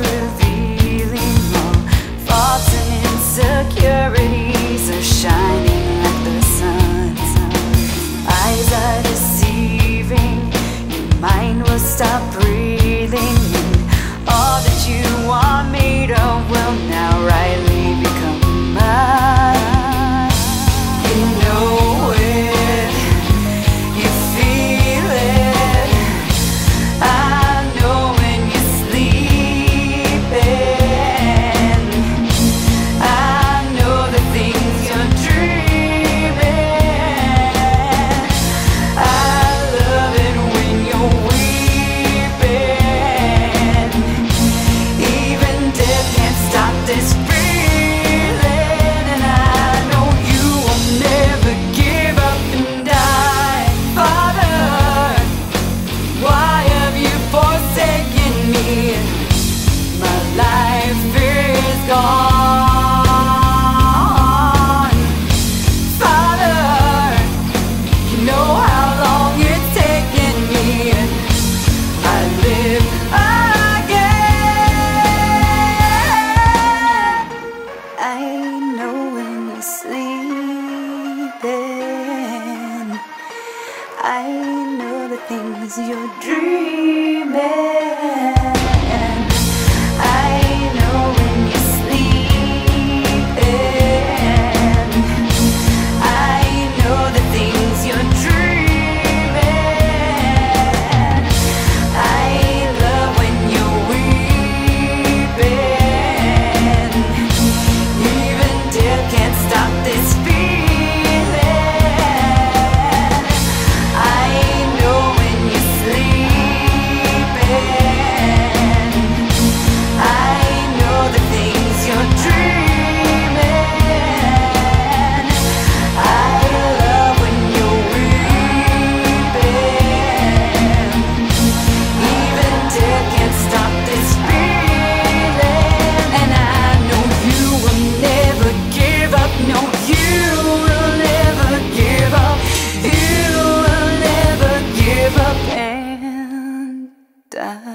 with I know the things you're dreaming I